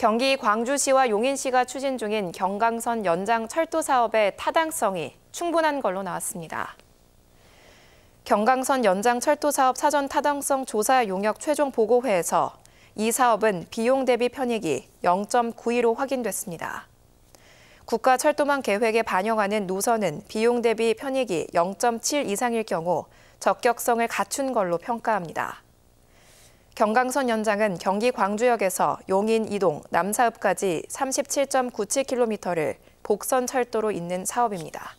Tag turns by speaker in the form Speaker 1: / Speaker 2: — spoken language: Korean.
Speaker 1: 경기 광주시와 용인시가 추진 중인 경강선 연장 철도 사업의 타당성이 충분한 걸로 나왔습니다. 경강선 연장 철도 사업 사전 타당성 조사 용역 최종 보고회에서 이 사업은 비용 대비 편익이 0.92로 확인됐습니다. 국가 철도망 계획에 반영하는 노선은 비용 대비 편익이 0.7 이상일 경우 적격성을 갖춘 걸로 평가합니다. 경강선 연장은 경기 광주역에서 용인 이동, 남사읍까지 37.97km를 복선 철도로 잇는 사업입니다.